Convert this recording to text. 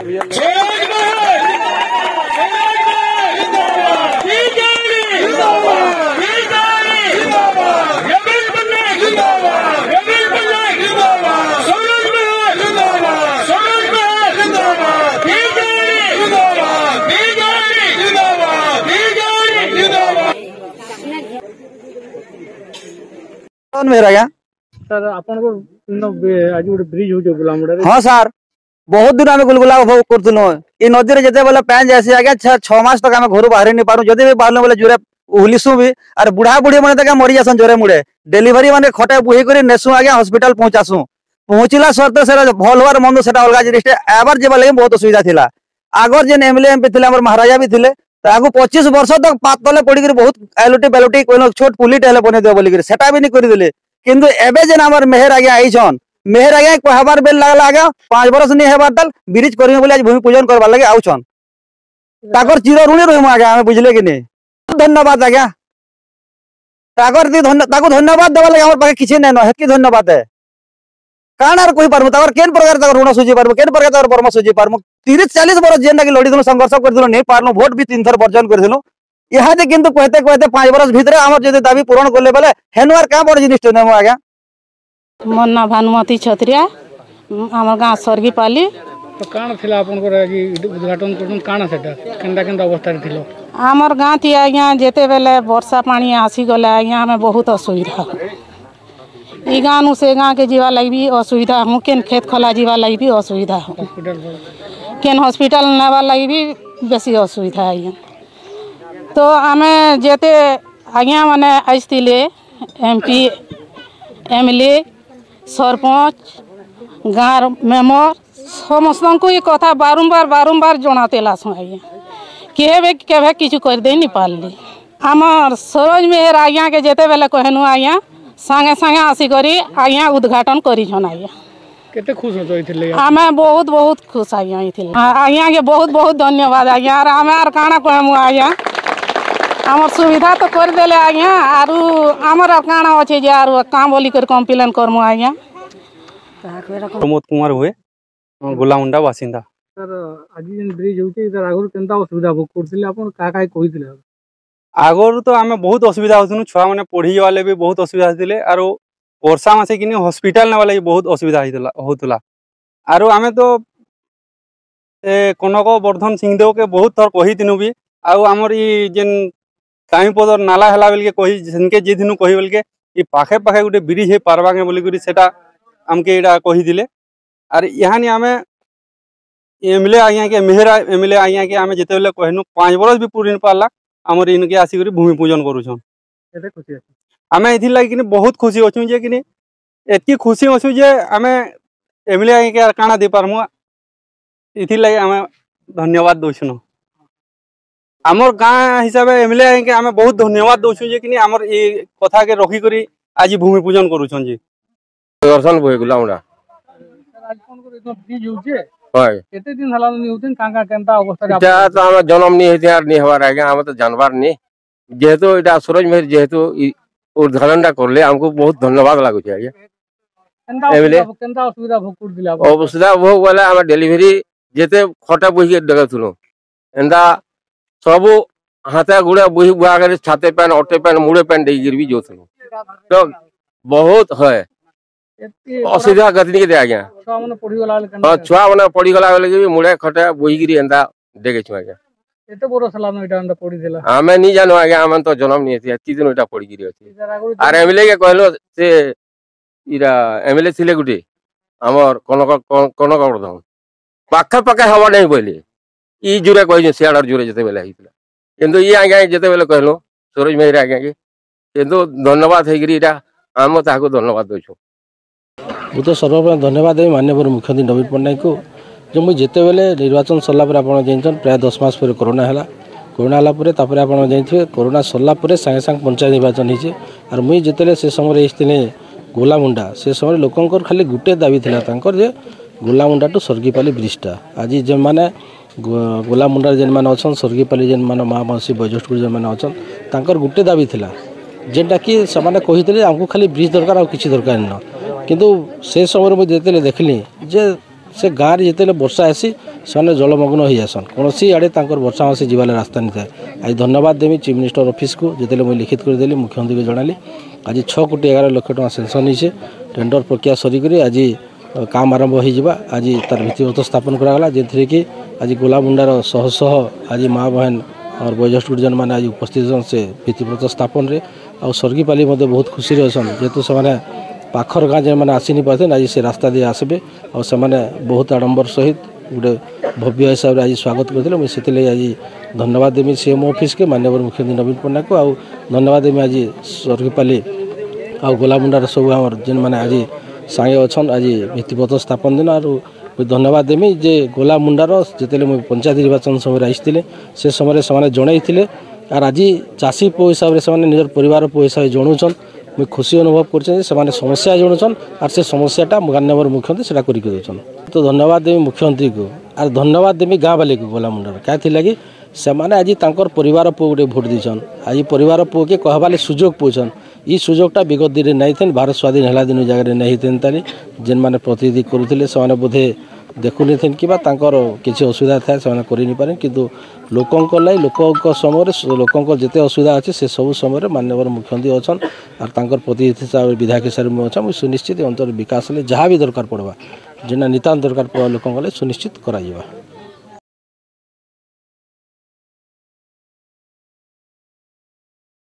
कौन मेरा क्या सर आप आज उड ब्रिज हो जो बुलामड़ा हाँ, सर ବହୁତ ଦିନ ଆମେ ଗୁଲଗୁଲା ଉପଭୋଗ କରୁଥିଲୁ ଏ ନଦୀରେ ଯେତେବେଳେ ପାନ୍ ଯାଏସି ଆଜ୍ଞା ଛଅ ମାସ ତକ ଆମେ ଘରୁ ବାହାରି ନି ପାରୁ ଯଦି ବି ବାହାରିଲୁ ବୋଲେ ଜୋରେ ଉହଲିସୁ ବି ଆର୍ ବୁଢା ବୁଢୀ ମାନେ ତାକେ ମରି ଯାସନ୍ ଜୋରେ ମୁଡେ ଡେଲିଭରି ମାନେ ଖଟେ ବୁହି କରି ନେସୁଁ ଆଜ୍ଞା ହସ୍ପିଟାଲ ପହଞ୍ଚାସୁଁ ପହଞ୍ଚିଲା ସତ୍ତ୍ୱେ ସେଟା ଭଲ ହବାର ମନ୍ଦ ସେଟା ଅଲଗା ଜିନିଷଟେ ଆବାର ଯିବା ଲାଗି ବହୁତ ଅସୁବିଧା ଥିଲା ଆଗର ଯେନ୍ ଏମଏଲଏ ଏମ୍ପି ଥିଲେ ଆମର ମହାରାଜା ବି ଥିଲେ ତାକୁ ପଚିଶ ବର୍ଷ ତକ ପାତ ତଲେ ପଡ଼ିକିରି ବହୁତ ଆଲୁଟି ବାଲୁଟି କହିଲ ଛୋଟ ପୁଲିଟେ ହେଲେ ବନେଇଦେବ ବୋଲିକିରି ସେଟା ବି ନି କରିଦେଲେ କିନ୍ତୁ ଏବେ ଯେନ୍ ଆମର ମେହେର ଆଜ୍ଞା ଆଇଛନ୍ मेहर आज कहबार बेल लगला आज पांच बरस नहीं हेबार दल ब्रिज कर भूमि पूजन करवा लगे आउचन टागर चीर ऋणी रही आगे बुझले कि नहीं धन्यवाद आज्ञा टागर दी धन्यवाद देवा लगे पाखे किसी नहीं नी धन्यवाद है कण आर कही पार्मू तर केन प्रकार ऋण सुझी पार्म केन प्रकार तक परम सुझी पार्म तीस चालीस बरस जेन लगे लड़ी संघर्ष करूँ नहीं पार्लू भोट भी तीन थर बर्जन करूँ यहाँ तो कितने कहते कहते पांच बरस भितर आम जो दाबी पूरण कले बोले हेनुआर क्या बड़ जिनटे नेमु आज्ञा मोर ना भानुमती छतरिया आम गाँ स्वर्गीपाली तो कौन थी आप उद्घाटन कर आम गाँ थी आज्ञा जिते बेले बर्षा पा आसीगले आज्ञा आम बहुत असुविधा इ गाँ नु से गाँ के जीवा लगी भी असुविधा हूँ केन खेत खोला जीवा लगे भी असुविधा हूँ केन हॉस्पिटल नेवा लगी भी बेस असुविधा आज्ञा तो आम जेते आज्ञा मैंने आसते M P M L A sarpanch गाँव मेम्बर समस्त को ये कथा बारंबार बारंबार जनाते लसुँ आज्ञा के नहीं पार्ली आम सरोज मेहर आज्ञा के जिते बेले कहनु आज्ञा सागे सांगे आसिक आज्ञा उद्घाटन कर कते बहुत बहुत खुश आ गई के बहुत बहुत धन्यवाद आज्ञा गया आ मैं आमर सुविधा तो कर आज्ञा आरु आमर अपकाण अछि काम बोली कर कंप्लेन आज्ञा प्रमोद कुमार हुए गुलाउंडा बासिंदा आगर तो आमे बहुत असुविधा होथुनु छुआ माने पढी वाले भी बहुत असुविधा दिले आरु वर्षा मासे किनी हॉस्पिटल ने वाले बहुत असुविधा होइतला होतला आरु तो ए कोनो सिंहदेव के बहुत थर कही भी आमर इ କାହିଁପଦର ନାଲା ହେଲା ବେଲକେ କହି ସେନ୍କେ ଯାଇଥିନୁ କହି ବେଲକେ ଇ ପାଖେ ପାଖେ ଗୋଟେ ବ୍ରିଜ୍ ହେଇ ପାର୍ବାକେ ବୋଲିକରି ସେଟା ଆମକେ ଏଇଟା କହିଥିଲେ ଆର୍ ଇହାନି ଆମେ ଏମ୍ଏଲ୍ଏ ଆଜ୍ଞାକେ ମେହେରା ଏମ୍ଏଲ୍ଏ ଆଜ୍ଞାକେ ଆମେ ଯେତେବେଳେ କହିନୁ ପାଞ୍ଚ ବର୍ଷ ବି ପୁରି ପାର୍ଲା ଆମର ଇନ୍କେ ଆସିକରି ଭୂମି ପୂଜନ କରୁଛନ୍ ଆମେ ଏଥିର୍ଲାଗି କିନି ବହୁତ ଖୁସି ଅଛୁ ଯେ କିନି ଏତ୍କି ଖୁସି ଅଛୁ ଯେ ଆମେ ଏମ୍ଏଲ୍ଏ ଆଜ୍ଞାକେ ଆର୍ କାଣା ଦେଇପାର୍ମୁ ଏଥିର୍ଲାଗି ଆମେ ଧନ୍ୟବାଦ ଦଉଛୁଁ আমার গাঁ হিসাবে এমএলএ কে আমি বহু ধন্যবাদ দৌছু যে কিনি আমার এই কথাকে রখি করে আজ ভূমি পূজন করুছন জি দর্শন বই গুলা আমরা জন্ম নিয়ে আর নিয়ে হওয়ার আগে আমরা তো জানবার নি যেহেতু এটা সুরজ মেহের যেহেতু উদ্ঘাটনটা করলে আমাকে বহুত ধন্যবাদ লাগুছে আগে অসুবিধা ভোগ বলে আমার ডেলিভারি যেতে খটা বহি ডেকে তুলো এটা ସବୁ ହାତା ଗୁଡ଼ା ବୋହି ବୁହା କରି ଛାତେ ପେନ୍ ଅଟେ ପେନ୍ ମୁଡ଼େ ପେନ୍ ଦେଇକିରି ବି ଯାଉଥିଲୁ ତ ବହୁତ ହଏ ଅସୁବିଧା ଗତିନିକେ ଦେ ଆଜ୍ଞା ହଁ ଛୁଆ ମାନେ ପଡ଼ିଗଲା ବେଲେ ବି ମୁଡ଼େ ଖଟେ ବୋହିକିରି ଏନ୍ତା ଡେକେଛୁ ଆଜ୍ଞା ଆମେ ନି ଜାନୁ ଆଜ୍ଞା ଆମେ ତ ଜନମ ନି ଏତି ଦିନ ଏଇଟା ପଡ଼ିକିରି ଅଛି ଆର ଏମ୍ ଏମଏଲଏ କେ କହିଲ ସେ ଇଟା ଏମ୍ ଏଲ୍ ଏ ଥିଲେ ଗୋଟେ ଆମର କନକ କନକ ପାଖେ ପାଖେ ହବ ନାହିଁ ବୋଇଲେ ଇ ଜୁରେ କହିଛନ୍ତି ସିଆଡ଼ର ଜୁରେ ଯେତେବେଳେ ହେଇଥିଲା କିନ୍ତୁ ଇଏ ଆଜ୍ଞା ଯେତେବେଳେ କହିଲୁ ସୁରଜ ମେହେର ଆଜ୍ଞାକେ କିନ୍ତୁ ଧନ୍ୟବାଦ ହେଇକିରି ଏଇଟା ଆମେ ତାହାକୁ ଧନ୍ୟବାଦ ଦେଉଛୁ ମୁଁ ତ ସର୍ବପ୍ରଥମେ ଧନ୍ୟବାଦ ଦେବି ମାନ୍ୟବର ମୁଖ୍ୟମନ୍ତ୍ରୀ ନବୀନ ପଟ୍ଟନାୟକଙ୍କୁ ଯେ ମୁଁ ଯେତେବେଳେ ନିର୍ବାଚନ ସରିଲା ପରେ ଆପଣ ଜାଣିଛନ୍ତି ପ୍ରାୟ ଦଶ ମାସ ପରେ କରୋନା ହେଲା କରୋନା ହେଲା ପରେ ତାପରେ ଆପଣ ଜାଣିଥିବେ କରୋନା ସରିଲା ପରେ ସାଙ୍ଗେ ସାଙ୍ଗେ ପଞ୍ଚାୟତ ନିର୍ବାଚନ ହେଇଛି ଆର୍ ମୁଇଁ ଯେତେବେଳେ ସେ ସମୟରେ ଆସିଥିଲି ଗୋଲାମୁଣ୍ଡା ସେ ସମୟରେ ଲୋକଙ୍କର ଖାଲି ଗୋଟେ ଦାବି ଥିଲା ତାଙ୍କର ଯେ ଗୋଲାମୁଣ୍ଡା ଟୁ ସ୍ୱର୍ଗୀପାଲି ବ୍ରିଜ୍ଟା ଆଜି ଯେଉଁମାନେ ଗୋଲା ମୁଣ୍ଡାରେ ଯେନ୍ମାନେ ଅଛନ୍ ସ୍ୱର୍ଗୀପାଲି ଯେନ୍ମାନେ ମା ମାଉସୀ ବୈଜେଷ୍ଟଗୁରୁ ଯେନ୍ମାନେ ଅଛନ୍ ତାଙ୍କର ଗୋଟେ ଦାବି ଥିଲା ଯେନ୍ଟାକି ସେମାନେ କହିଥିଲେ ଆମକୁ ଖାଲି ବ୍ରିଜ୍ ଦରକାର ଆଉ କିଛି ଦରକାର ନ କିନ୍ତୁ ସେ ସମୟରେ ମୁଁ ଯେତେବେଳେ ଦେଖିଲି ଯେ ସେ ଗାଁରେ ଯେତେବେଳେ ବର୍ଷା ହେସି ସେମାନେ ଜଳମଗ୍ନ ହୋଇଯାସନ୍ କୌଣସି ଆଡ଼େ ତାଙ୍କର ବର୍ଷା ମାସେ ଯିବାର ରାସ୍ତା ନଥାଏ ଆଜି ଧନ୍ୟବାଦ ଦେବି ଚିଫ୍ ମିନିଷ୍ଟର ଅଫିସ୍କୁ ଯେତେବେଳେ ମୁଁ ଲିଖିତ କରିଦେଲି ମୁଖ୍ୟମନ୍ତ୍ରୀକୁ ଜଣାଲି ଆଜି ଛଅ କୋଟି ଏଗାର ଲକ୍ଷ ଟଙ୍କା ସେନ୍ସନ୍ ହେଇଛେ ଟେଣ୍ଡର ପ୍ରକ୍ରିୟା ସରିକରି ଆଜି କାମ ଆରମ୍ଭ ହୋଇଯିବା ଆଜି ତାର ଭିତ୍ତିପ୍ରସ୍ତର ସ୍ଥାପନ କରାଗଲା ଯେଉଁଥିରେ କି ଆଜି ଗୋଲାମୁଣ୍ଡାର ଶହ ଶହ ଆଜି ମା ବହେନ ଆମର ବୟୋଜ୍ୟେଷ୍ଠ ଗୁରୁଜନମାନେ ଆଜି ଉପସ୍ଥିତ ଅଛନ୍ ସେ ଭିତ୍ତିପ୍ରସ୍ତର ସ୍ଥାପନରେ ଆଉ ସ୍ୱର୍ଗୀପାଲି ମଧ୍ୟ ବହୁତ ଖୁସିରେ ଅଛନ୍ ଯେହେତୁ ସେମାନେ ପାଖର ଗାଁ ଯେଉଁମାନେ ଆସିନି ପାରିଥାନ୍ତି ଆଜି ସେ ରାସ୍ତା ଦେଇ ଆସିବେ ଆଉ ସେମାନେ ବହୁତ ଆଡ଼ମ୍ବର ସହିତ ଗୋଟେ ଭବ୍ୟ ହିସାବରେ ଆଜି ସ୍ୱାଗତ କରିଥିଲେ ମୁଁ ସେଥିଲାଗି ଆଜି ଧନ୍ୟବାଦ ଦେମି ସି ଏମ୍ ଅଫିସ୍କେ ମାନ୍ୟବର ମୁଖ୍ୟମନ୍ତ୍ରୀ ନବୀନ ପଟ୍ଟନାୟକଙ୍କୁ ଆଉ ଧନ୍ୟବାଦ ଦେମି ଆଜି ସ୍ୱର୍ଗୀପାଲି ଆଉ ଗୋଲାମୁଣ୍ଡାର ସବୁ ଆମର ଯେଉଁମାନେ ଆଜି ସାଙ୍ଗେ ଅଛନ୍ ଆଜି ଭିତ୍ତିପତ୍ର ସ୍ଥାପନ ଦିନ ଆରୁ ଧନ୍ୟବାଦ ଦେମି ଯେ ଗୋଲା ମୁଣ୍ଡାର ଯେତେବେଳେ ମୁଇଁ ପଞ୍ଚାୟତ ନିର୍ବାଚନ ସମୟରେ ଆସିଥିଲେ ସେ ସମୟରେ ସେମାନେ ଜଣେଇଥିଲେ ଆର୍ ଆଜି ଚାଷୀ ପୁଅ ହିସାବରେ ସେମାନେ ନିଜର ପରିବାର ପୁଅ ହିସାବରେ ଜଣଉଛନ୍ ମୁଇଁ ଖୁସି ଅନୁଭବ କରୁଛେ ଯେ ସେମାନେ ସମସ୍ୟା ଜଣୁଛନ୍ ଆର୍ ସେ ସମସ୍ୟାଟା ମାନ୍ୟବର ମୁଖ୍ୟମନ୍ତ୍ରୀ ସେଟା କରିକି ଦେଉଛନ୍ ତ ଧନ୍ୟବାଦ ଦେମି ମୁଖ୍ୟମନ୍ତ୍ରୀକୁ ଆର୍ ଧନ୍ୟବାଦ ଦେମି ଗାଁବାଲିକୁ ଗୋଲା ମୁଣ୍ଡାର କାହିଁଥିଲାଗି ସେମାନେ ଆଜି ତାଙ୍କର ପରିବାର ଗୋଟେ ଭୋଟ୍ ଦେଇଛନ୍ ଆଜି ପରିବାର ପୁଅକେ କହବାର୍ ଲାଗି ସୁଯୋଗ ପାଉଛନ୍ ଇ ସୁଯୋଗଟା ବିଗତ ଦିନରେ ନାଇଁଥେନ୍ ଭାରତ ସ୍ୱାଧୀନ ହେଲା ଦିନ ଜାଗାରେ ନାଇଁ ହେଇଥେନ୍ ତାଲି ଯେନ୍ମାନେ ପ୍ରତିନିଧି କରୁଥିଲେ ସେମାନେ ବୋଧେ ଦେଖୁନିଥେନ୍ କିମ୍ବା ତାଙ୍କର କିଛି ଅସୁବିଧା ଥାଏ ସେମାନେ କରିନିପାରେନ୍ କିନ୍ତୁ ଲୋକଙ୍କ ଲାଗି ଲୋକଙ୍କ ସମୟରେ ଲୋକଙ୍କ ଯେତେ ଅସୁବିଧା ଅଛି ସେ ସବୁ ସମୟରେ ମାନ୍ୟବର ମୁଖ୍ୟମନ୍ତ୍ରୀ ଅଛନ୍ ଆର୍ ତାଙ୍କର ପ୍ରତିନିଧି ହିସାବରେ ବିଧାୟକ ହିସାବରେ ମୁଁ ଅଛନ୍ ମୁଁ ସୁନିଶ୍ଚିତ ଅଞ୍ଚଳ ବିକାଶ ହେଲେ ଯାହା ବି ଦରକାର ପଡ଼ବା ଯେନ୍ଟା ନିତାନ୍ତ ଦରକାର ପଡ଼ବା ଲୋକଙ୍କ ଲାଗି ସୁନିଶ୍ଚିତ କରାଯିବା